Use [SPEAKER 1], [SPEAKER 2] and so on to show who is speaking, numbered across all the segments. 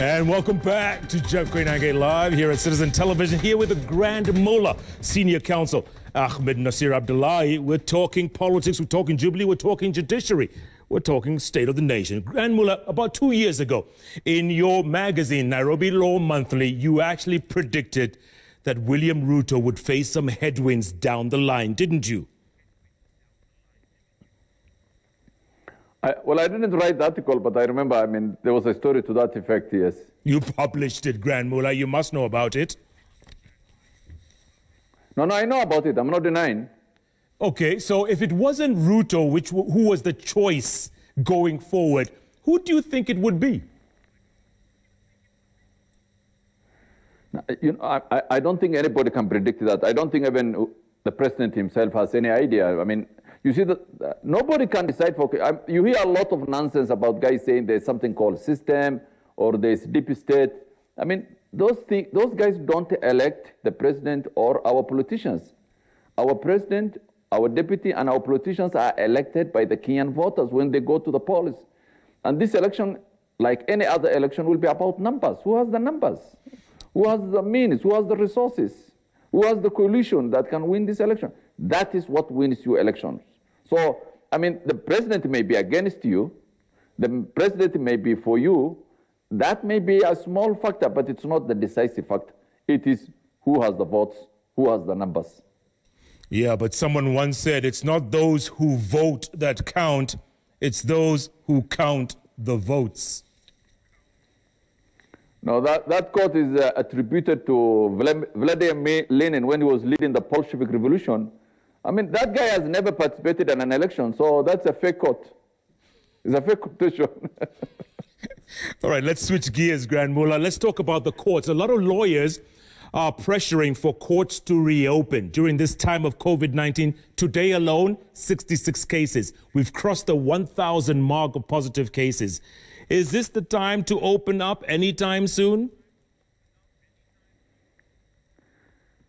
[SPEAKER 1] And welcome back to Jeff Koinange Live here at Citizen Television, here with the Grand Mullah Senior Counsel, Ahmed Nasir Abdullahi. We're talking politics, we're talking Jubilee, we're talking judiciary, we're talking state of the nation. Grand Mullah, about two years ago, in your magazine, Nairobi Law Monthly, you actually predicted that William Ruto would face some headwinds down the line, didn't you?
[SPEAKER 2] I, well, I didn't write the article, but I remember, I mean, there was a story to that effect, yes.
[SPEAKER 1] You published it, Grand Mullah. You must know about it.
[SPEAKER 2] No, no, I know about it. I'm not denying.
[SPEAKER 1] Okay, so if it wasn't Ruto, which who was the choice going forward, who do you think it would be?
[SPEAKER 2] You know, I, I don't think anybody can predict that. I don't think even the president himself has any idea. I mean, you see, that uh, nobody can decide for. Um, you hear a lot of nonsense about guys saying there's something called system or there's deep state. I mean, those those guys don't elect the president or our politicians. Our president, our deputy, and our politicians are elected by the Kenyan voters when they go to the polls. And this election, like any other election, will be about numbers. Who has the numbers? Who has the means? Who has the resources? Who has the coalition that can win this election? That is what wins you elections. So, I mean, the president may be against you, the president may be for you. That may be a small factor, but it's not the decisive factor. It is who has the votes, who has the numbers.
[SPEAKER 1] Yeah, but someone once said it's not those who vote that count, it's those who count the votes.
[SPEAKER 2] No, that, that quote is uh, attributed to Vladimir Lenin when he was leading the Bolshevik Revolution. I mean, that guy has never participated in an election, so that's a fake quote. It's a fake quotation.
[SPEAKER 1] All right, let's switch gears, Grand Mullah. Let's talk about the courts. A lot of lawyers are pressuring for courts to reopen during this time of COVID 19. Today alone, 66 cases. We've crossed the 1,000 mark of positive cases. Is this the time to open up anytime soon?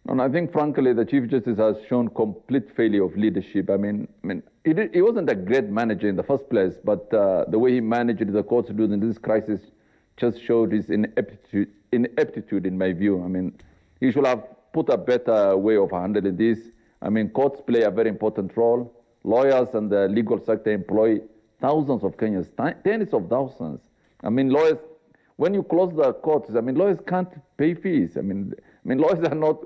[SPEAKER 2] And I think, frankly, the Chief Justice has shown complete failure of leadership. I mean, I mean, he, did, he wasn't a great manager in the first place, but uh, the way he managed the courts during this crisis just showed his ineptitude, ineptitude, in my view. I mean, he should have put a better way of handling this. I mean, courts play a very important role. Lawyers and the legal sector employ thousands of Kenyans, tens of thousands. I mean, lawyers, when you close the courts, I mean, lawyers can't pay fees. I mean, I mean, lawyers are not,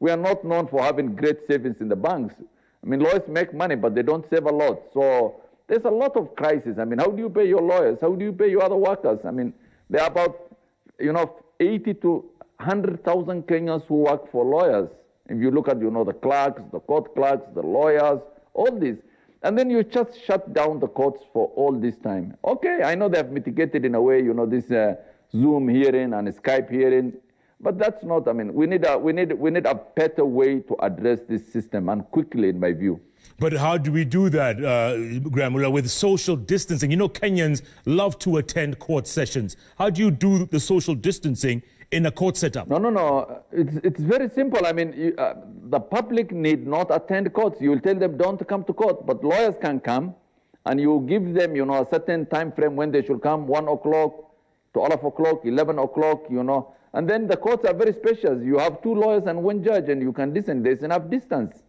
[SPEAKER 2] we are not known for having great savings in the banks. I mean, lawyers make money, but they don't save a lot. So there's a lot of crisis. I mean, how do you pay your lawyers? How do you pay your other workers? I mean, there are about, you know, 80 to 100,000 Kenyans who work for lawyers. If you look at, you know, the clerks, the court clerks, the lawyers, all this. And then you just shut down the courts for all this time. Okay, I know they have mitigated in a way, you know, this uh, Zoom hearing and Skype hearing but that's not, I mean, we need, a, we, need, we need a better way to address this system and quickly, in my view.
[SPEAKER 1] But how do we do that, uh, Grand Mullah, with social distancing? You know, Kenyans love to attend court sessions. How do you do the social distancing in a court setup?
[SPEAKER 2] No, no, no. It's, it's very simple. I mean, you, uh, the public need not attend courts. You will tell them don't come to court, but lawyers can come, and you give them, you know, a certain time frame when they should come, 1 o'clock, 12 o'clock, 11 o'clock, you know, and then the courts are very spacious. You have two lawyers and one judge, and you can listen. There's enough distance.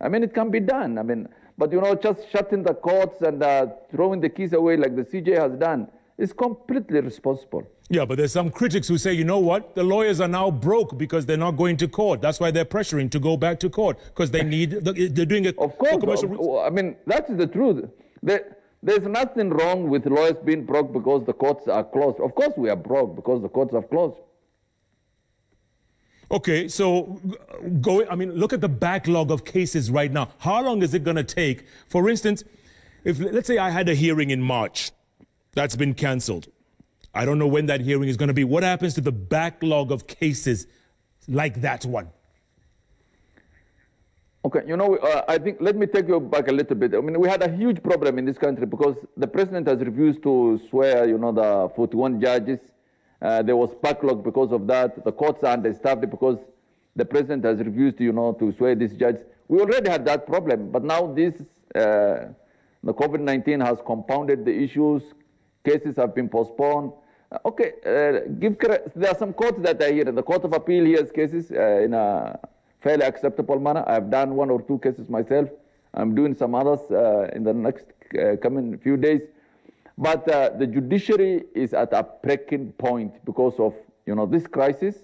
[SPEAKER 2] I mean, it can be done. I mean, but you know, just shutting the courts and uh, throwing the keys away like the CJ has done is completely responsible.
[SPEAKER 1] Yeah, but there's some critics who say, you know what? The lawyers are now broke because they're not going to court. That's why they're pressuring to go back to court because they need, they're doing it
[SPEAKER 2] of course, commercial I mean, that is the truth. There, there's nothing wrong with lawyers being broke because the courts are closed. Of course, we are broke because the courts are closed.
[SPEAKER 1] Okay, so go. I mean, look at the backlog of cases right now. How long is it going to take? For instance, if let's say I had a hearing in March, that's been cancelled. I don't know when that hearing is going to be. What happens to the backlog of cases like that one?
[SPEAKER 2] Okay, you know, uh, I think let me take you back a little bit. I mean, we had a huge problem in this country because the president has refused to swear, you know, the 41 judges uh, there was backlog because of that. The courts are understaffed because the president has refused, you know, to swear these judges. We already had that problem, but now this, uh, the COVID-19 has compounded the issues. Cases have been postponed. Okay, uh, give there are some courts that are here. The Court of Appeal hears cases uh, in a fairly acceptable manner. I've done one or two cases myself. I'm doing some others uh, in the next uh, coming few days. But uh, the judiciary is at a breaking point because of you know this crisis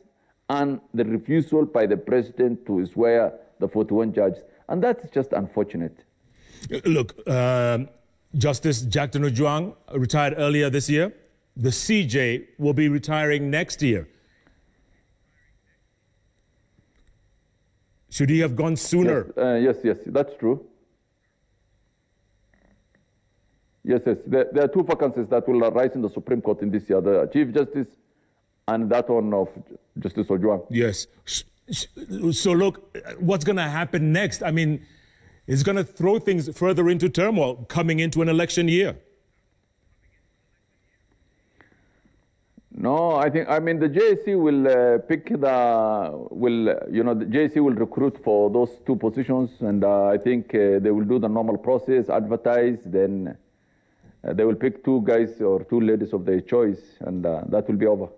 [SPEAKER 2] and the refusal by the president to swear the 41 judges, and that's just unfortunate.
[SPEAKER 1] Look, um, Justice Jackton Ojwang retired earlier this year. The CJ will be retiring next year. Should he have gone sooner?
[SPEAKER 2] Yes, uh, yes, yes, that's true. Yes, yes. There, there, are two vacancies that will arise in the Supreme Court in this year the Chief Justice and that one of Justice Ojwang.
[SPEAKER 1] Yes. So, look, what's going to happen next? I mean, it's going to throw things further into turmoil coming into an election year.
[SPEAKER 2] No, I think I mean the JSC will uh, pick the will you know the JSC will recruit for those two positions, and uh, I think uh, they will do the normal process, advertise, then uh, they will pick two guys or two ladies of their choice, and uh, that will be over.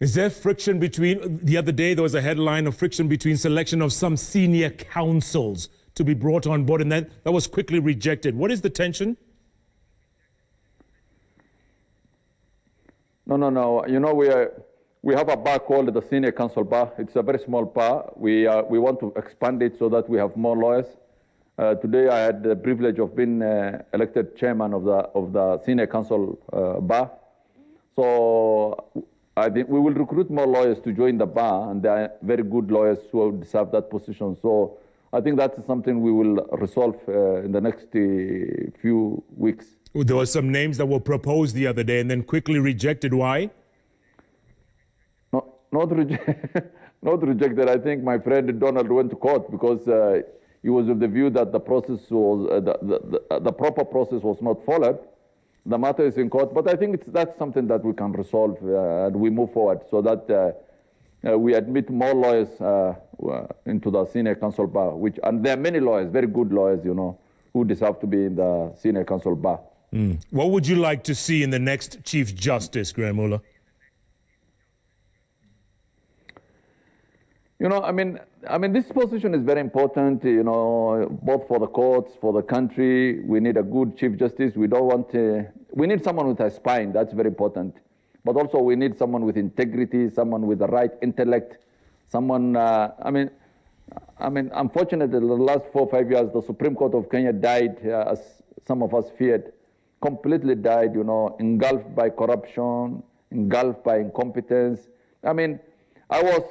[SPEAKER 1] Is there friction between, the other day there was a headline of friction between selection of some senior counsels to be brought on board, and that, that was quickly rejected. What is the tension?
[SPEAKER 2] No, no, no. You know, we, are, we have a bar called the Senior Counsel Bar. It's a very small bar. We, uh, we want to expand it so that we have more lawyers. Uh, today I had the privilege of being uh, elected chairman of the, of the Senior counsel uh, Bar. So I think we will recruit more lawyers to join the bar, and they are very good lawyers who deserve that position. So I think that's something we will resolve uh, in the next uh, few weeks.
[SPEAKER 1] There were some names that were proposed the other day and then quickly rejected. Why?
[SPEAKER 2] No, not, not rejected. I think my friend Donald went to court because uh, he was of the view that the process was, uh, the, the, the, the, proper process was not followed. The matter is in court, but I think that's something that we can resolve uh, and we move forward so that uh, uh, we admit more lawyers uh, into the senior counsel bar, which, and there are many lawyers, very good lawyers, you know, who deserve to be in the senior counsel bar.
[SPEAKER 1] Mm. What would you like to see in the next Chief Justice, Grand Mullah?
[SPEAKER 2] You know, I mean, I mean, this position is very important, you know, both for the courts, for the country. We need a good Chief Justice. We don't want to, we need someone with a spine. That's very important. But also we need someone with integrity, someone with the right intellect, someone, uh, I mean, I mean, unfortunately, the last four or five years, the Supreme Court of Kenya died, uh, as some of us feared, completely died, you know, engulfed by corruption, engulfed by incompetence. I mean, I was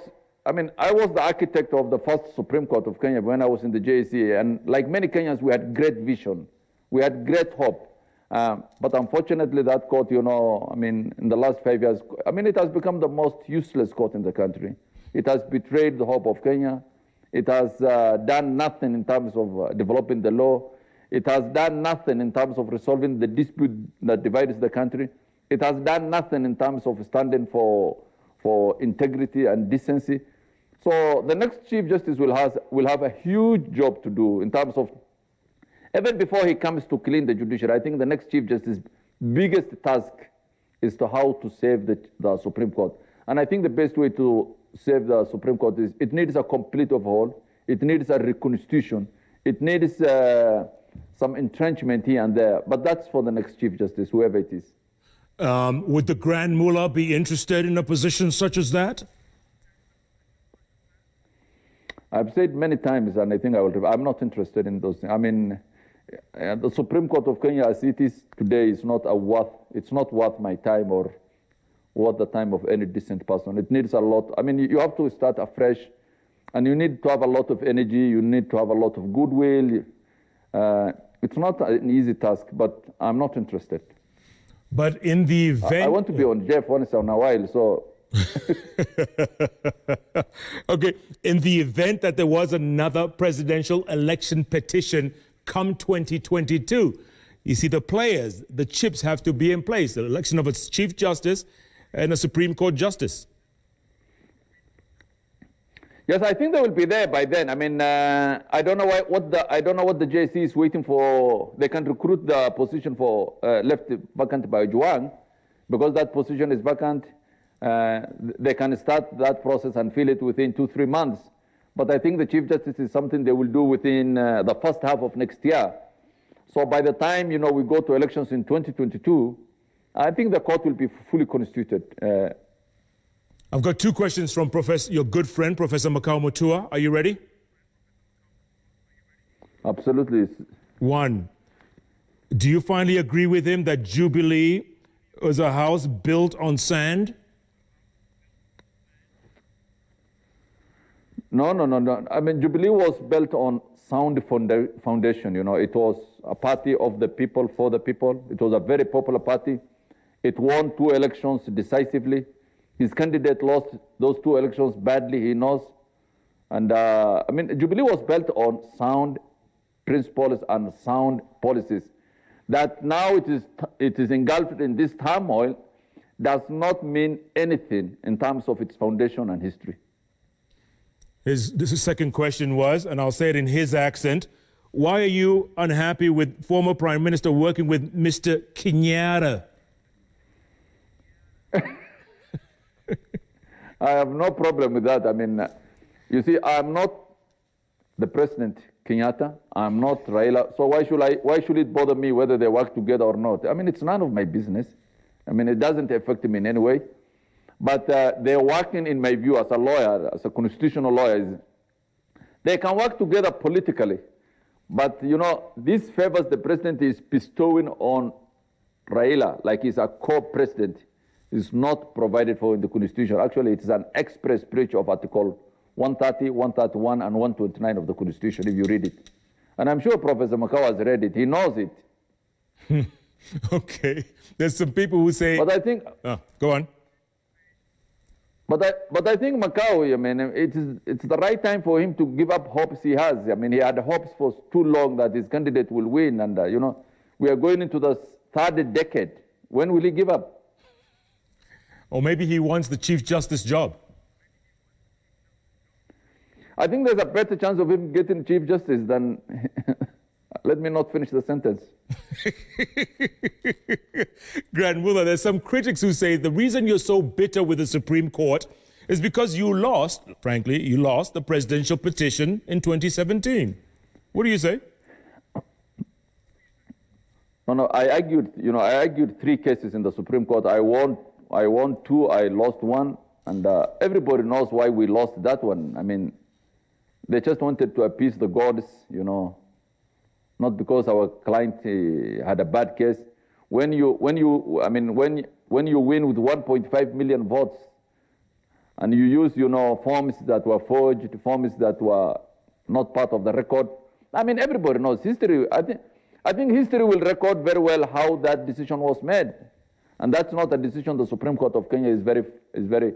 [SPEAKER 2] I mean, I was the architect of the first Supreme Court of Kenya when I was in the JSC, and like many Kenyans, we had great vision. We had great hope. Um, but unfortunately, that court, you know, I mean, in the last five years, I mean, it has become the most useless court in the country. It has betrayed the hope of Kenya. It has uh, done nothing in terms of uh, developing the law. It has done nothing in terms of resolving the dispute that divides the country. It has done nothing in terms of standing for, for integrity and decency. So the next Chief Justice will, has, will have a huge job to do in terms of, even before he comes to clean the judiciary, I think the next Chief Justice's biggest task is to how to save the, the Supreme Court. And I think the best way to save the Supreme Court is it needs a complete overhaul, it needs a reconstitution, it needs uh, some entrenchment here and there. But that's for the next Chief Justice, whoever it is.
[SPEAKER 1] Um, would the Grand Mullah be interested in a position such as that?
[SPEAKER 2] I've said many times, and I think I will. I'm not interested in those things. I mean, uh, the Supreme Court of Kenya, as it is today, is not a worth. It's not worth my time or worth the time of any decent person. It needs a lot. I mean, you have to start afresh, and you need to have a lot of energy. You need to have a lot of goodwill. Uh, it's not an easy task, but I'm not interested.
[SPEAKER 1] But in the event, I,
[SPEAKER 2] I want to be on Jeff once in a while, so
[SPEAKER 1] okay. In the event that there was another presidential election petition come 2022, you see, the players, the chips have to be in place the election of a Chief Justice and a Supreme Court Justice.
[SPEAKER 2] Yes, I think they will be there by then. I mean, uh, I don't know why, what the I don't know what the JSC is waiting for. They can recruit the position for uh, left vacant by Ojwang. because that position is vacant, uh, they can start that process and fill it within two, three months. But I think the Chief Justice is something they will do within uh, the first half of next year. So by the time, you know, we go to elections in 2022, I think the court will be fully constituted.
[SPEAKER 1] I've got two questions from Professor, your good friend, Professor Makau Mutua. Are you ready?
[SPEAKER 2] Absolutely.
[SPEAKER 1] One, do you finally agree with him that Jubilee was a house built on sand?
[SPEAKER 2] No, no, no, no. I mean, Jubilee was built on sound foundation. You know, it was a party of the people for the people. It was a very popular party. It won two elections decisively. His candidate lost those two elections badly. He knows. And uh, I mean, Jubilee was built on sound principles and sound policies. That now it is, it is engulfed in this turmoil does not mean anything in terms of its foundation and history.
[SPEAKER 1] His, this second question was, and I'll say it in his accent, why are you unhappy with former Prime Minister working with Mr. Kenyatta?
[SPEAKER 2] I have no problem with that. I mean, uh, you see, I'm not the president Kenyatta. I'm not Raila. So why should I? Why should it bother me whether they work together or not? I mean, it's none of my business. I mean, it doesn't affect me in any way. But uh, they're working, in my view, as a lawyer, as a constitutional lawyer. They can work together politically. But, you know, these favors the president is bestowing on Raila, like he's a co-president, is not provided for in the constitution. Actually, it is an express breach of Article 130, 131, and 129 of the constitution, if you read it. And I'm sure Professor Makau has read it. He knows it.
[SPEAKER 1] okay. There's some people who say...
[SPEAKER 2] But I think...
[SPEAKER 1] Oh, go on.
[SPEAKER 2] But I, but I think Makau, I mean, it is, it's the right time for him to give up hopes he has. I mean, he had hopes for too long that his candidate will win. And, uh, you know, we are going into the third decade. When will he give up?
[SPEAKER 1] Or maybe he wants the Chief Justice job.
[SPEAKER 2] I think there's a better chance of him getting Chief Justice than. Let me not finish the sentence.
[SPEAKER 1] Grand Mullah, there's some critics who say the reason you're so bitter with the Supreme Court is because you lost, frankly, you lost the presidential petition in 2017. What do you say?
[SPEAKER 2] No, no, I argued, you know, I argued three cases in the Supreme Court. I won, I won two, I lost one, and uh, everybody knows why we lost that one. I mean, they just wanted to appease the gods, you know, not because our client uh, had a bad case. When you, when you, I mean, when, when you win with 1.5 million votes and you use, you know, forms that were forged, forms that were not part of the record, I mean, everybody knows history. I think, I think history will record very well how that decision was made. And that's not a decision the Supreme Court of Kenya is very, is very,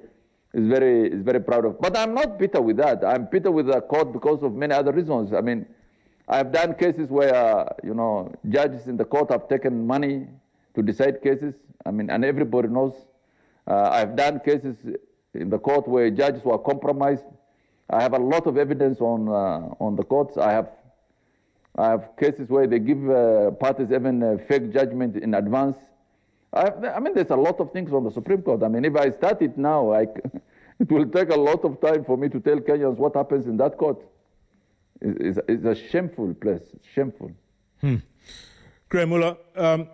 [SPEAKER 2] is very, is very proud of. But I'm not bitter with that. I'm bitter with the court because of many other reasons. I mean, I've done cases where, you know, judges in the court have taken money to decide cases. I mean, and everybody knows. Uh, I've done cases in the court where judges were compromised. I have a lot of evidence on, uh, on the courts. I have, I have cases where they give uh, parties even fake judgment in advance. I, I, mean, there's a lot of things on the Supreme Court. I mean, if I start it now, I, it will take a lot of time for me to tell Kenyans what happens in that court. It's, it's a shameful place. It's shameful.
[SPEAKER 1] Hmm. Grand Mullah, um,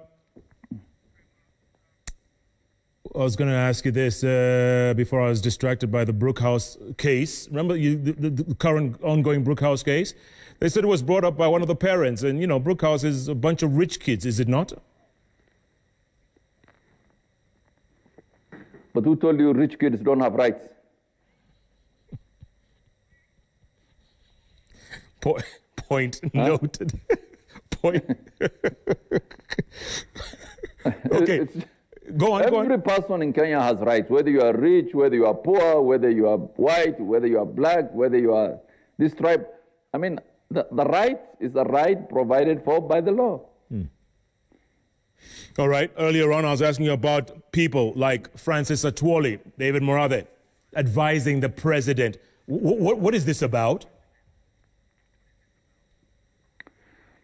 [SPEAKER 1] I was going to ask you this uh, before I was distracted by the Brookhouse case. Remember you, the, the, current ongoing Brookhouse case? They said it was brought up by one of the parents, and you know, Brookhouse is a bunch of rich kids, is it not?
[SPEAKER 2] But who told you rich kids don't have rights?
[SPEAKER 1] Po point huh? noted. point. okay. It's, go on,
[SPEAKER 2] Every
[SPEAKER 1] go
[SPEAKER 2] on. person in Kenya has rights, whether you are rich, whether you are poor, whether you are white, whether you are black, whether you are this tribe. I mean, the, the right is a right provided for by the law.
[SPEAKER 1] All right. Earlier on, I was asking you about people like Francis Atwoli, David Murathe, advising the president. W what is this about?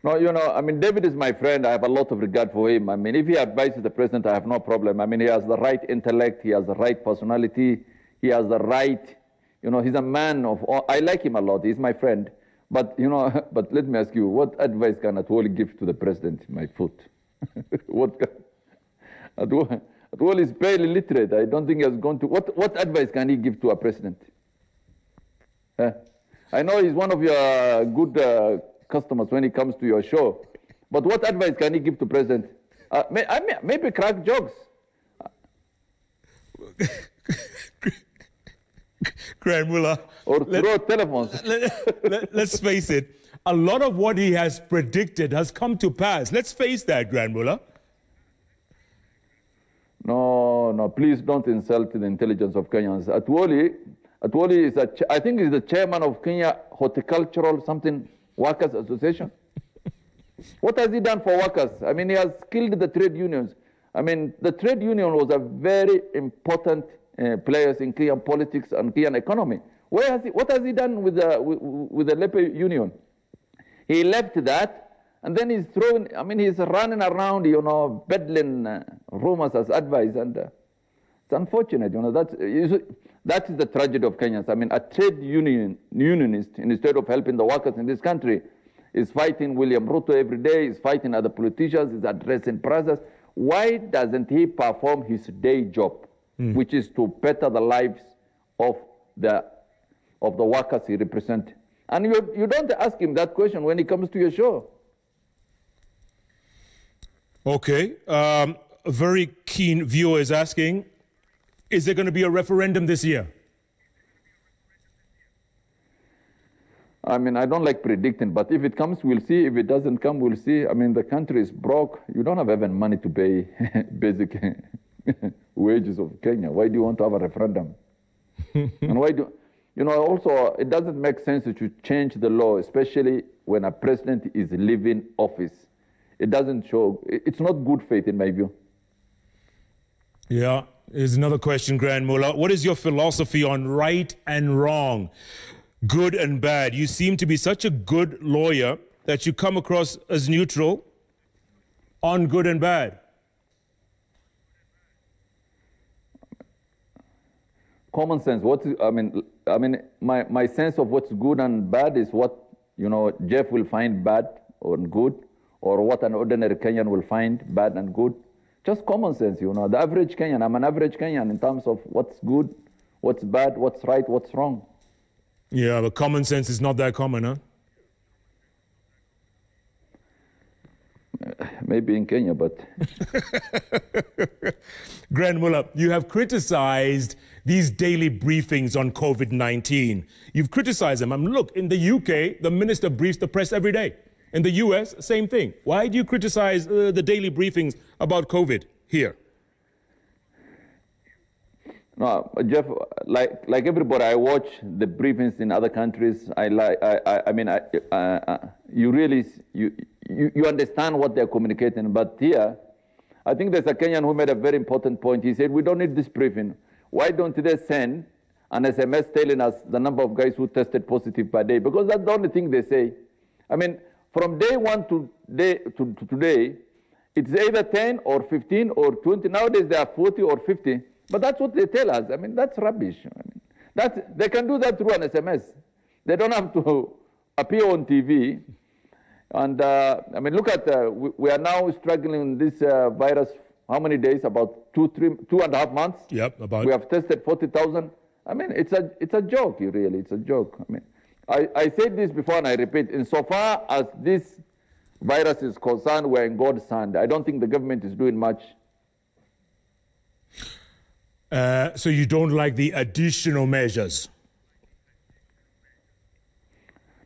[SPEAKER 2] No, you know, I mean, David is my friend. I have a lot of regard for him. I mean, if he advises the president, I have no problem. I mean, he has the right intellect, he has the right personality, he has the right, you know, he's a man of, I like him a lot. He's my friend. But, you know, but let me ask you, what advice can Atwoli give to the president, my foot? what Atwoli, Atwoli is barely literate. I don't think he has gone to, what, what advice can he give to a president? Eh? I know he's one of your good uh, customers when he comes to your show. But what advice can he give to president? Uh, may, I may, maybe crack jokes.
[SPEAKER 1] Grand Mullah.
[SPEAKER 2] Or let, throw telephones.
[SPEAKER 1] Let, us face it, a lot of what he has predicted has come to pass. Let's face that, Grand Mullah.
[SPEAKER 2] No, no, please don't insult the intelligence of Kenyans. Atwoli, Atwoli is a, I think he's the chairman of Kenya Horticultural something Workers Association. what has he done for workers? I mean, he has killed the trade unions. I mean, the trade union was a very important uh, players in Kenyan politics and Kenyan economy. Where has he, what has he done with the, with, with the labor union? He left that, and then he's throwing, I mean, he's running around, you know, peddling uh, rumors as advice, and uh, it's unfortunate, you know, that's, that is the tragedy of Kenyans. I mean, a trade union, unionist, instead of helping the workers in this country, is fighting William Ruto every day, is fighting other politicians, is addressing process. Why doesn't he perform his day job, mm. which is to better the lives of the, of the workers he represents? And you, you don't ask him that question when he comes to your show.
[SPEAKER 1] Okay. Um, a very keen viewer is asking is there going to be a referendum this year?
[SPEAKER 2] I mean, I don't like predicting, but if it comes, we'll see. If it doesn't come, we'll see. I mean, the country is broke. You don't have even money to pay basic wages of Kenya. Why do you want to have a referendum? and why do, you know, also, it doesn't make sense to change the law, especially when a president is leaving office. It doesn't show, it's not good faith in my view.
[SPEAKER 1] Yeah, Here's another question, Grand Mullah. What is your philosophy on right and wrong, good and bad? You seem to be such a good lawyer that you come across as neutral on good and bad.
[SPEAKER 2] Common sense. What I mean, I mean, my, my sense of what's good and bad is what you know Jeff will find bad or good, or what an ordinary Kenyan will find bad and good. Just common sense, you know. The average Kenyan, I'm an average Kenyan in terms of what's good, what's bad, what's right, what's wrong.
[SPEAKER 1] Yeah, but common sense is not that common, huh?
[SPEAKER 2] Maybe in Kenya, but.
[SPEAKER 1] Grand Mullah, you have criticized these daily briefings on COVID 19. You've criticized them. I mean, look, in the UK, the minister briefs the press every day. In the US, same thing. Why do you criticize uh, the daily briefings about COVID here?
[SPEAKER 2] No, Jeff, like like everybody, I watch the briefings in other countries. I like, I, I, mean, I, uh, you really, you, you, you understand what they're communicating. But here, I think there's a Kenyan who made a very important point. He said, we don't need this briefing. Why don't they send an SMS telling us the number of guys who tested positive per day? Because that's the only thing they say. I mean, from day one to, day, to, to today, it's either 10 or 15 or 20. Nowadays, they are 40 or 50. But that's what they tell us. I mean, that's rubbish. I mean, that's, they can do that through an SMS. They don't have to appear on TV. And uh, I mean, look at, uh, we, we, are now struggling with this uh, virus, how many days? About two, three, two and a half months?
[SPEAKER 1] Yep, about.
[SPEAKER 2] We have tested 40,000. I mean, it's a, it's a joke, really. It's a joke. I mean, I, I said this before and I repeat, insofar as this virus is concerned, we're in God's hand. I don't think the government is doing much.
[SPEAKER 1] Uh, so you don't like the additional measures?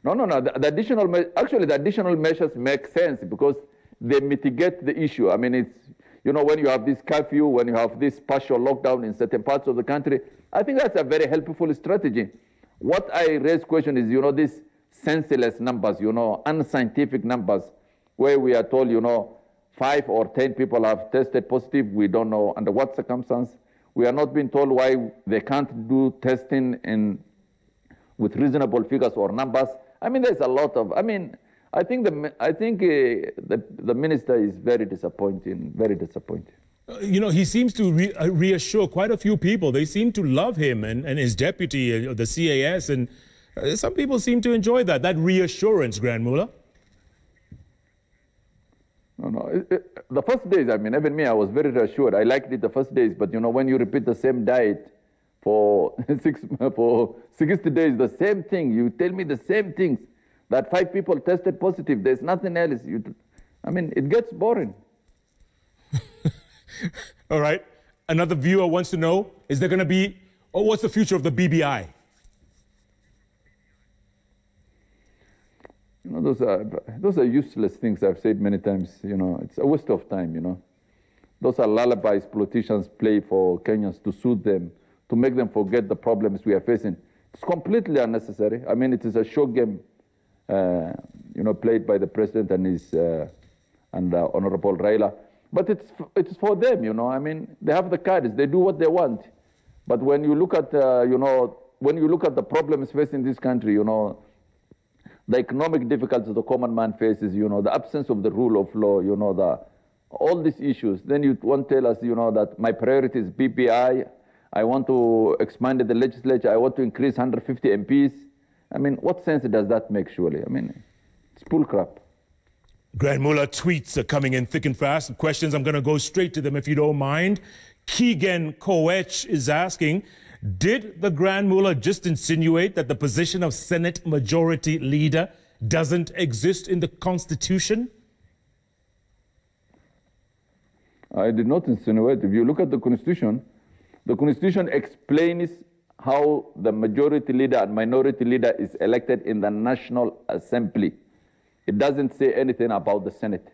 [SPEAKER 2] No, no, no. The, the additional, actually, the additional measures make sense because they mitigate the issue. I mean, it's, you know, when you have this curfew, when you have this partial lockdown in certain parts of the country, I think that's a very helpful strategy. What I raise question is, you know, these senseless numbers, you know, unscientific numbers, where we are told, you know, five or ten people have tested positive. We don't know under what circumstance. We are not being told why they can't do testing in with reasonable figures or numbers. I mean, there's a lot of, I mean, I think the I think uh, the the minister is very disappointing, very disappointing.
[SPEAKER 1] Uh, you know, he seems to re uh, reassure quite a few people. They seem to love him and, and his deputy, uh, the CAS, and uh, some people seem to enjoy that, that reassurance, Grand Mullah.
[SPEAKER 2] No, no. It, it, the first days, I mean, even me, I was very reassured. I liked it the first days, but you know, when you repeat the same diet for six for 60 days, the same thing, you tell me the same things that five people tested positive. There's nothing else. You, I mean, it gets boring.
[SPEAKER 1] All right. Another viewer wants to know: Is there going to be, or what's the future of the BBI?
[SPEAKER 2] You know, those are those are useless things. I've said many times. You know, it's a waste of time. You know, those are lullabies politicians play for Kenyans to soothe them, to make them forget the problems we are facing. It's completely unnecessary. I mean, it is a show game uh, you know, played by the president and his uh, and uh, Honorable Raila. But it's it's for them, you know. I mean, they have the cards; they do what they want. But when you look at, you know, when you look at the problems facing this country, you know, the economic difficulties the common man faces, you know, the absence of the rule of law, you know, the all these issues. Then you won't tell us, you know, that my priority is BBI, I want to expand the legislature. I want to increase 150 MPs. I mean, what sense does that make, surely? I mean, it's bull crap.
[SPEAKER 1] Grand Mullah tweets are coming in thick and fast. Questions, I'm going to go straight to them if you don't mind. Keegan Koech is asking, did the Grand Mullah just insinuate that the position of Senate Majority Leader doesn't exist in the Constitution?
[SPEAKER 2] I did not insinuate. If you look at the Constitution, the Constitution explains how the majority leader and minority leader is elected in the National Assembly. It doesn't say anything about the Senate.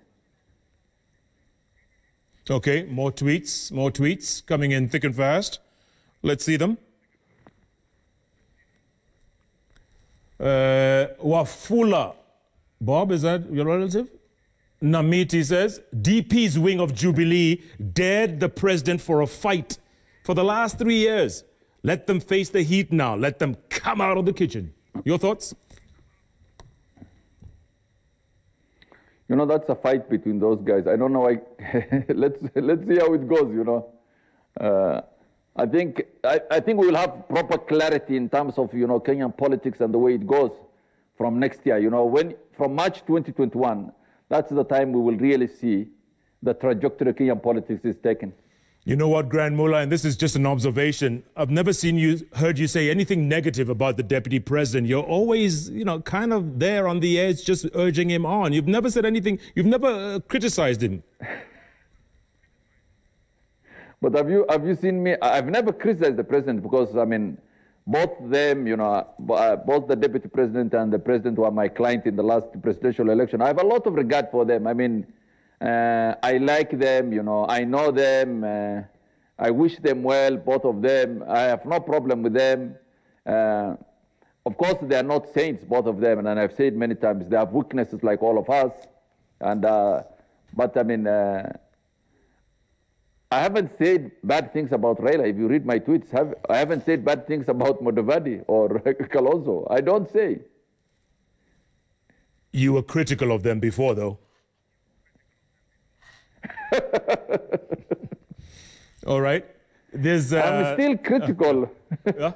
[SPEAKER 1] Okay, more tweets, more tweets coming in thick and fast. Let's see them. Uh, Wafula. Bob, is that your relative? Namiti says, DP's wing of Jubilee dared the president for a fight for the last three years. Let them face the heat now. Let them come out of the kitchen. Your thoughts?
[SPEAKER 2] You know, that's a fight between those guys. I don't know. I, let's, let's see how it goes, you know. Uh, I think, I, I think we will have proper clarity in terms of, you know, Kenyan politics and the way it goes from next year. You know, when, from March 2021, that's the time we will really see the trajectory Kenyan politics is taking.
[SPEAKER 1] You know what, Grand Mullah, and this is just an observation. I've never seen you, heard you say anything negative about the deputy president. You're always, you know, kind of there on the edge, just urging him on. You've never said anything, you've never uh, criticized him.
[SPEAKER 2] But have you, have you seen me? I've never criticized the president because, I mean, both them, you know, uh, both the deputy president and the president were my client in the last presidential election. I have a lot of regard for them. I mean, uh, I like them, you know, I know them. Uh, I wish them well, both of them. I have no problem with them. Uh, of course, they are not saints, both of them, and I've said many times they have weaknesses like all of us. And uh, but I mean, uh, I haven't said bad things about Raila. If you read my tweets, have, I haven't said bad things about Mudavadi or Kalonzo. I don't say.
[SPEAKER 1] You were critical of them before, though. All right. There's. Uh,
[SPEAKER 2] I'm still critical. Uh, yeah.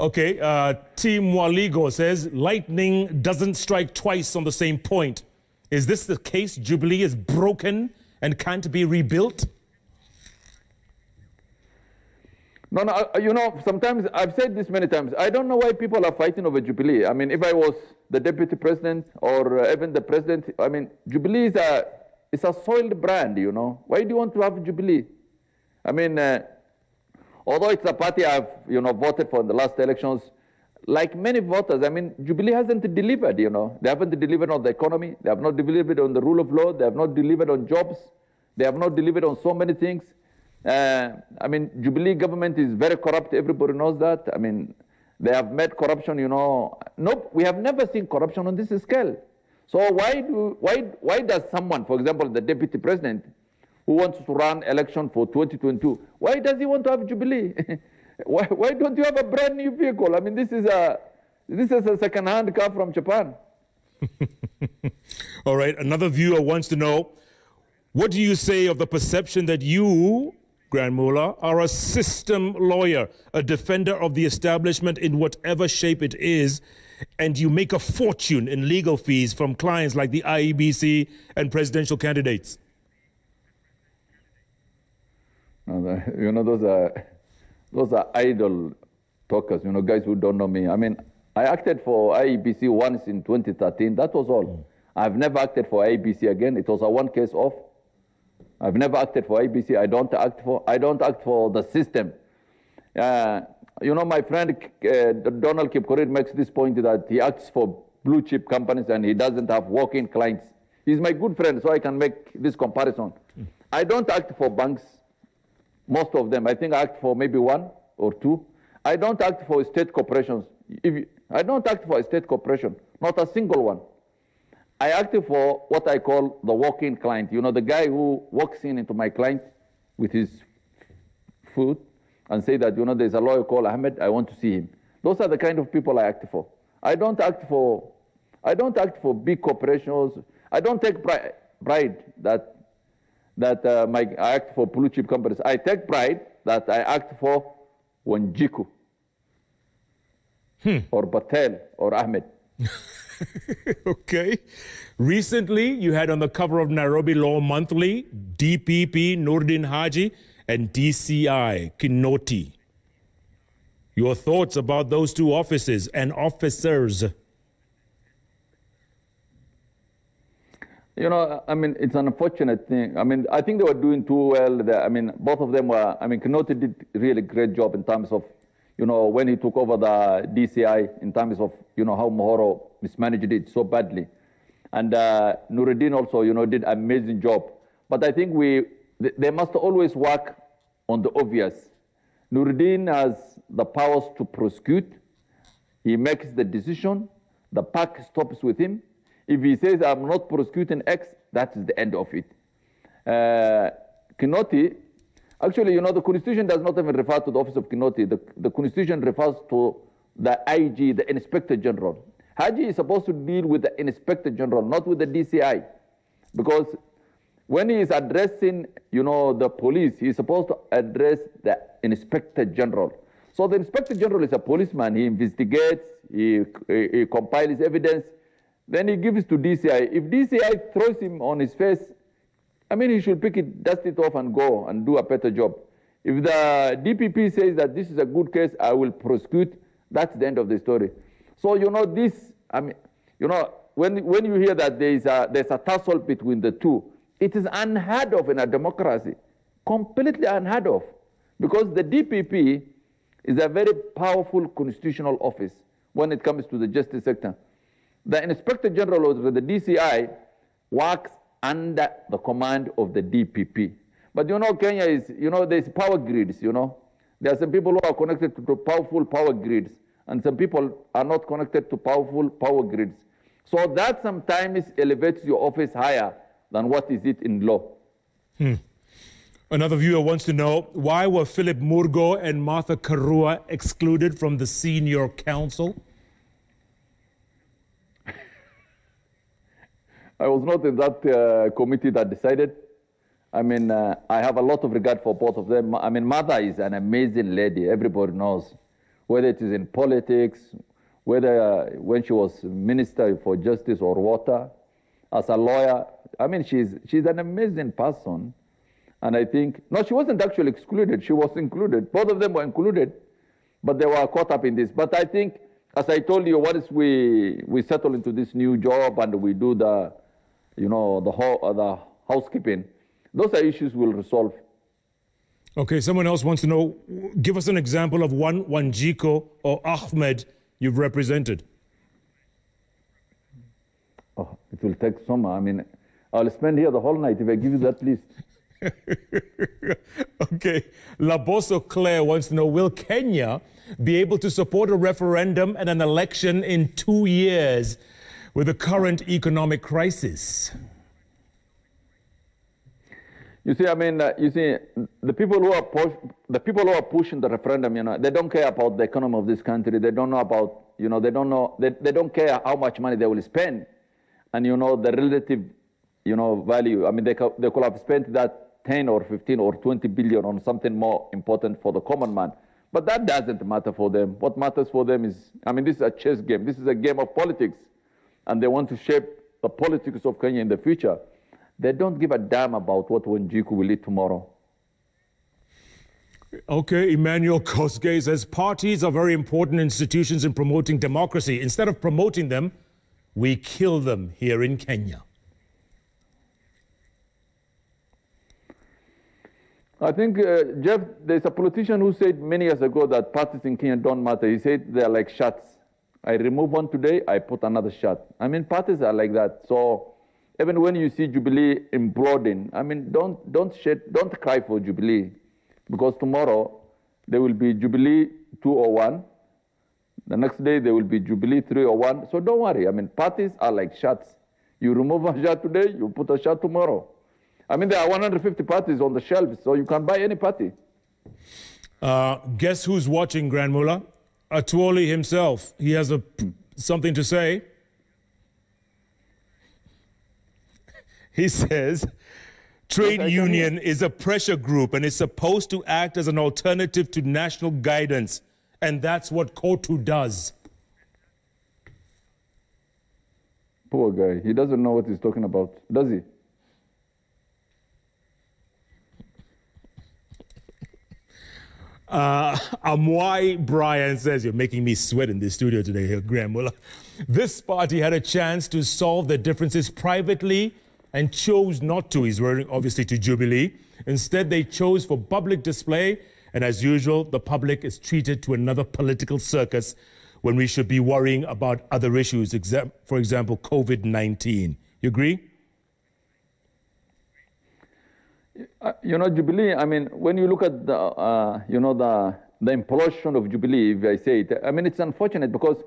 [SPEAKER 1] Okay. Uh, Team Waligo says lightning doesn't strike twice on the same point. Is this the case? Jubilee is broken and can't be rebuilt?
[SPEAKER 2] No, no, you know, sometimes I've said this many times. I don't know why people are fighting over Jubilee. I mean, if I was the deputy president or uh, even the president, I mean, Jubilee is a, it's a soiled brand, you know. Why do you want to have Jubilee? I mean, uh, although it's a party I've, you know, voted for in the last elections, like many voters, I mean, Jubilee hasn't delivered, you know. They haven't delivered on the economy. They have not delivered on the rule of law. They have not delivered on jobs. They have not delivered on so many things. Uh, I mean, Jubilee government is very corrupt. Everybody knows that. I mean, they have met corruption, you know. Nope, we have never seen corruption on this scale. So why do why why does someone, for example, the deputy president, who wants to run election for 2022, why does he want to have Jubilee? why, why don't you have a brand new vehicle? I mean, this is a This is a second-hand car from Japan.
[SPEAKER 1] All right. Another viewer wants to know, what do you say of the perception that you, Grand Mullah, are a system lawyer, a defender of the establishment in whatever shape it is, and you make a fortune in legal fees from clients like the IEBC and presidential candidates?
[SPEAKER 2] No, you know, those are, those are idle talkers, you know, guys who don't know me. I mean, I acted for IEBC once in 2013. That was all. Mm. I've never acted for IEBC again. It was a one case off. I've never acted for IEBC. I don't act for. I don't act for the system. Uh, you know, my friend uh, Donald Kipkorir makes this point that he acts for blue chip companies and he doesn't have walk-in clients. He's my good friend, so I can make this comparison. Mm. I don't act for banks, most of them. I think I act for maybe one or two. I don't act for state corporations. If I don't act for a state corporation, not a single one. I act for what I call the walk-in client. You know, the guy who walks in into my client with his food and say that, you know, there's a lawyer called Ahmed, I want to see him. Those are the kind of people I act for. I don't act for, I don't act for big corporations. I don't take pride that, that uh, my, I act for blue chip companies. I take pride that I act for Wanjiku hmm. or Patel or Ahmed.
[SPEAKER 1] okay. Recently, you had on the cover of Nairobi Law Monthly DPP Noordin Haji and DCI Kinoti. Your thoughts about those two offices and officers?
[SPEAKER 2] You know, I mean, it's an unfortunate thing. I mean, I think they were doing too well. I mean, both of them were, I mean, Kinoti did really great job in terms of you know, when he took over the DCI in terms of, you know, how Muhoro mismanaged it so badly. And uh, Nuruddin also, you know, did amazing job. But I think we, they must always work on the obvious. Nuruddin has the powers to prosecute. He makes the decision. The pack stops with him. If he says, I'm not prosecuting X, that is the end of it. Uh, Kinoti Actually, you know, the Constitution does not even refer to the Office of Kinoti. The, the Constitution refers to the IG, the Inspector General. Haji is supposed to deal with the Inspector General, not with the DCI. Because when he is addressing, you know, the police, he is supposed to address the Inspector General. So the Inspector General is a policeman. He investigates, he, he, he compiles evidence, then he gives to DCI. If DCI throws him on his face, I mean, he should pick it, dust it off, and go and do a better job. If the DPP says that this is a good case, I will prosecute, that's the end of the story. So, you know, this, I mean, you know, when, when you hear that there is a, there's a tussle between the two, it is unheard of in a democracy, completely unheard of. Because the DPP is a very powerful constitutional office when it comes to the justice sector. The Inspector General of the DCI works under the command of the DPP. But you know, Kenya is, you know, there's power grids, you know. There are some people who are connected to powerful power grids, and some people are not connected to powerful power grids. So that sometimes elevates your office higher than what is it in law.
[SPEAKER 1] Hmm. Another viewer wants to know why were Philip Murgor and Martha Karua excluded from the senior counsel?
[SPEAKER 2] I was not in that uh, committee that decided. I mean, uh, I have a lot of regard for both of them. I mean, Martha is an amazing lady. Everybody knows, whether it is in politics, whether uh, when she was Minister for Justice or Water, as a lawyer. I mean, she's, she's an amazing person. And I think, no, she wasn't actually excluded. She was included. Both of them were included, but they were caught up in this. But I think, as I told you, once we, we settle into this new job and we do the you know, the, ho- uh, the housekeeping. Those are issues we'll resolve.
[SPEAKER 1] Okay, someone else wants to know give us an example of one Wanjiku or Ahmed you've represented.
[SPEAKER 2] Oh, it will take some. I mean, I'll spend here the whole night if I give you that list.
[SPEAKER 1] okay. Laboso Claire wants to know Will Kenya be able to support a referendum and an election in two years? With the current economic crisis?
[SPEAKER 2] You see, I mean, uh, you see, the people who are push, the people who are pushing the referendum, you know, they don't care about the economy of this country. They don't know about you know, they don't know, they, they don't care how much money they will spend. And, you know, the relative, you know, value, I mean, they, they could have spent that 10 or 15 or 20 billion on something more important for the common man. But that doesn't matter for them. What matters for them is, I mean, this is a chess game. This is a game of politics. And they want to shape the politics of Kenya in the future. They don't give a damn about what Wanjiku will eat tomorrow.
[SPEAKER 1] Okay, Emmanuel Kosgei says parties are very important institutions in promoting democracy. Instead of promoting them, we kill them here in Kenya.
[SPEAKER 2] I think, uh, Jeff, there's a politician who said many years ago that parties in Kenya don't matter. He said they're like shots. I remove one today, I put another shot. I mean, parties are like that. So even when you see Jubilee imploding, I mean, don't, don't, shed, don't cry for Jubilee because tomorrow there will be Jubilee 201. The next day there will be Jubilee 301. So don't worry. I mean, parties are like shots. You remove a shot today, you put a shot tomorrow. I mean, there are 150 parties on the shelves, so you can buy any party.
[SPEAKER 1] Uh, guess who's watching, Grand Mullah? Atwoli himself. He has a, something to say. He says, trade
[SPEAKER 2] Yes,
[SPEAKER 1] union is a pressure group and is supposed to act as an alternative to national guidance. And that's what COTU does.
[SPEAKER 2] Poor guy. He doesn't know what he's talking about, does he?
[SPEAKER 1] Uh, Amwai Brian says, You're making me sweat in this studio today here, Grand Mullah. This party had a chance to solve their differences privately and chose not to. He's referring obviously to Jubilee. Instead, they chose for public display. And as usual, the public is treated to another political circus when we should be worrying about other issues, for example, COVID 19. You agree?
[SPEAKER 2] Uh, you know, Jubilee, I mean, when you look at the, uh, you know, the, the implosion of Jubilee, if I say it, I mean, it's unfortunate because,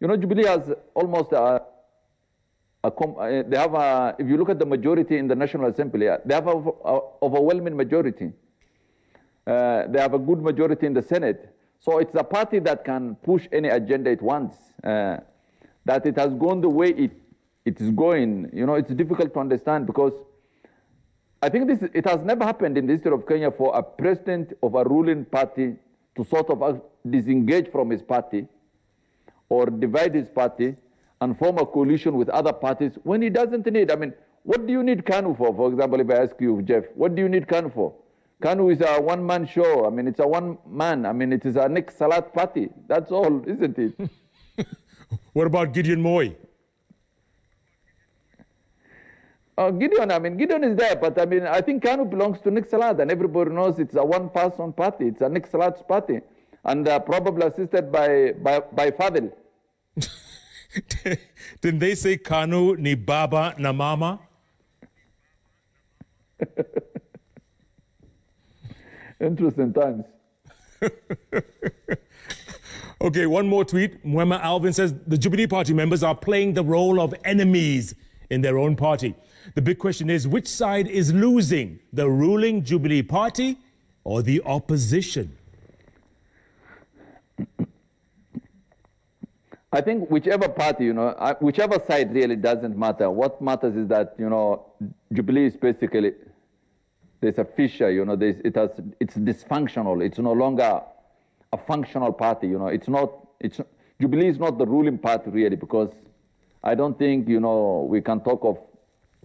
[SPEAKER 2] you know, Jubilee has almost a, a com- uh, they have a, if you look at the majority in the National Assembly, uh, they have an overwhelming majority. Uh, they have a good majority in the Senate. So it's a party that can push any agenda it wants. Uh, that it has gone the way it, it is going, you know, it's difficult to understand because I think this, it has never happened in the history of Kenya for a president of a ruling party to sort of uh, disengage from his party or divide his party and form a coalition with other parties when he doesn't need. I mean, what do you need KANU for? For example, if I ask you, Jeff, what do you need KANU for? KANU is a one-man show. I mean, it's a one-man. I mean, it is a Nick Salat party. That's all, isn't it?
[SPEAKER 1] what about Gideon Moi?
[SPEAKER 2] Uh, Gideon, I mean, Gideon is there, but I mean, I think KANU belongs to Nick Salat, and everybody knows it's a one-person party. It's a Nick Salat's party, and uh, probably assisted by by, by Fadil.
[SPEAKER 1] Didn't they say KANU ni baba na mama?
[SPEAKER 2] Interesting times.
[SPEAKER 1] okay, one more tweet. Mwema Alvin says the Jubilee Party members are playing the role of enemies in their own party. The big question is which side is losing, the ruling Jubilee Party or the opposition?
[SPEAKER 2] I think whichever party, you know, whichever side really doesn't matter. What matters is that, you know, Jubilee is basically, there's a fissure, you know, it has, it's dysfunctional. It's no longer a functional party, you know. It's not, it's, Jubilee is not the ruling party really because I don't think, you know, we can talk of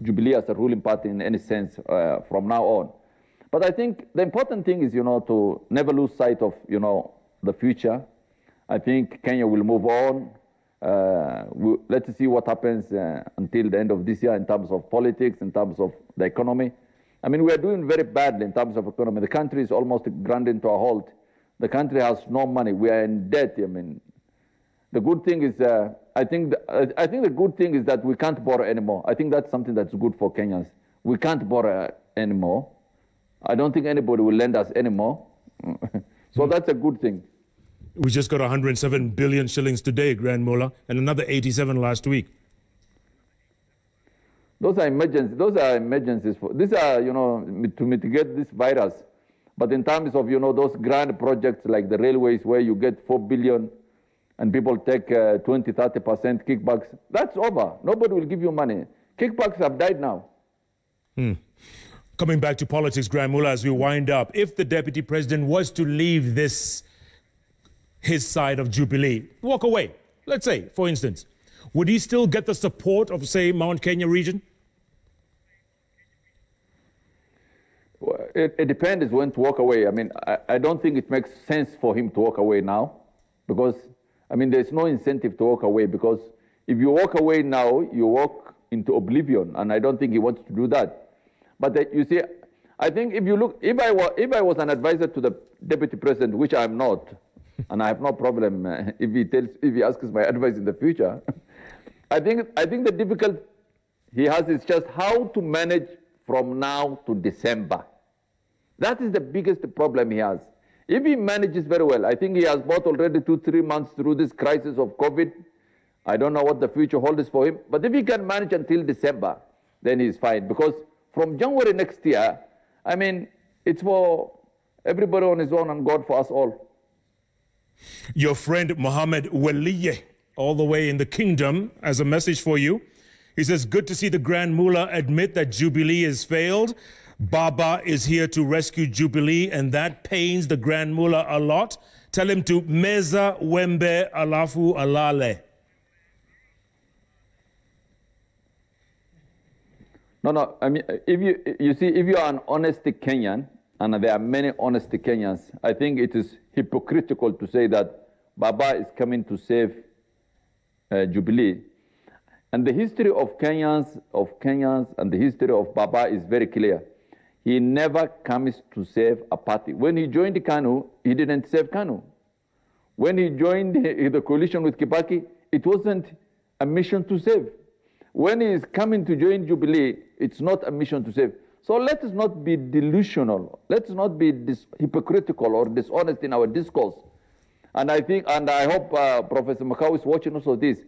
[SPEAKER 2] Jubilee as a ruling party in any sense uh, from now on. But I think the important thing is, you know, to never lose sight of, you know, the future. I think Kenya will move on. Uh, we, let's see what happens uh, until the end of this year in terms of politics, in terms of the economy. I mean, we are doing very badly in terms of economy. The country is almost ground to a halt. The country has no money. We are in debt. I mean, the good thing is, uh, I think, the, I think the good thing is that we can't borrow anymore. I think that's something that's good for Kenyans. We can't borrow anymore. I don't think anybody will lend us anymore. so hmm. that's a good thing.
[SPEAKER 1] We just got 107 billion shillings today, Grand Mullah, and another 87 last week.
[SPEAKER 2] Those are emergencies. Those are emergencies. For, these are, you know, to mitigate this virus. But in terms of, you know, those grand projects like the railways where you get 4 billion and people take uh, 20, 30% kickbacks, that's over. Nobody will give you money. Kickbacks have died now.
[SPEAKER 1] Hmm. Coming back to politics, Grand Mullah, as we wind up, if the deputy president was to leave this, his side of Jubilee, walk away, let's say, for instance, would he still get the support of, say, Mount Kenya region?
[SPEAKER 2] Well, it, it, depends when to walk away. I mean, I, I don't think it makes sense for him to walk away now because I mean, there's no incentive to walk away because if you walk away now, you walk into oblivion, and I don't think he wants to do that. But uh, you see, I think if you look, if I, were, if I was an advisor to the deputy president, which I'm not, and I have no problem uh, if he tells, if he asks my advice in the future, I think, I think the difficult he has is just how to manage from now to December. That is the biggest problem he has. If he manages very well, I think he has bought already two, three months through this crisis of COVID. I don't know what the future holds for him. But if he can manage until December, then he's fine. Because from January next year, I mean, it's for everybody on his own and God for us all.
[SPEAKER 1] Your friend Mohammed Waliye, all the way in the kingdom, has a message for you. He says, Good to see the Grand Mullah admit that Jubilee has failed. Baba is here to rescue Jubilee, and that pains the Grand Mullah a lot. Tell him to meza wembe alafu alale.
[SPEAKER 2] No, no. I mean, if you you see, if you are an honest Kenyan, and there are many honest Kenyans, I think it is hypocritical to say that Baba is coming to save uh, Jubilee. And the history of Kenyans, of Kenyans, and the history of Baba is very clear. He never comes to save a party. When he joined KANU, he didn't save KANU. When he joined the coalition with Kibaki, it wasn't a mission to save. When he is coming to join Jubilee, it's not a mission to save. So let us not be delusional. Let's not be hypocritical or dishonest in our discourse. And I think, and I hope uh, Professor Makau is watching also this.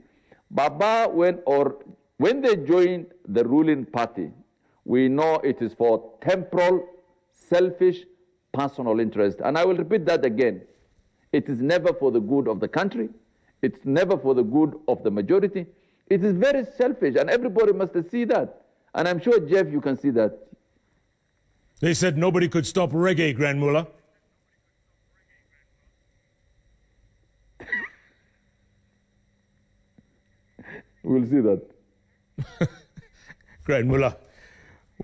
[SPEAKER 2] Baba, when or when they joined the ruling party, we know it is for temporal, selfish, personal interest. And I will repeat that again. It is never for the good of the country. It's never for the good of the majority. It is very selfish, and everybody must see that. And I'm sure, Jeff, you can see that.
[SPEAKER 1] They said nobody could stop reggae, Grand Mullah.
[SPEAKER 2] we'll see that.
[SPEAKER 1] Grand Mullah.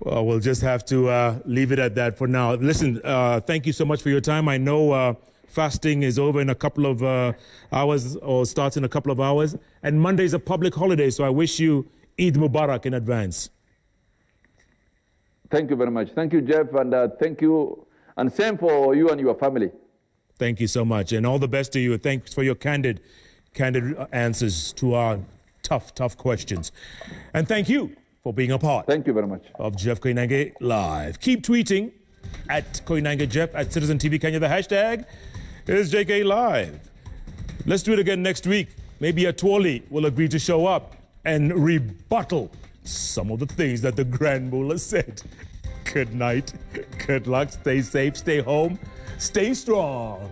[SPEAKER 1] Well, we'll just have to uh, leave it at that for now. Listen, uh, thank you so much for your time. I know uh, fasting is over in a couple of uh, hours or starts in a couple of hours, and Monday is a public holiday, so I wish you Eid Mubarak in advance.
[SPEAKER 2] Thank you very much. Thank you, Jeff, and uh, thank you, and same for you and your family.
[SPEAKER 1] Thank you so much, and all the best to you. Thanks for your candid, candid answers to our tough, tough questions. And thank you for being a part.
[SPEAKER 2] Thank you very much.
[SPEAKER 1] Of Jeff Koinange Live. Keep tweeting at Koinange Jeff at Citizen TV Kenya. The hashtag is JK Live. Let's do it again next week. Maybe Atwoli will agree to show up and rebuttal some of the things that the Grand Mullah said. Good night. Good luck. Stay safe. Stay home. Stay strong.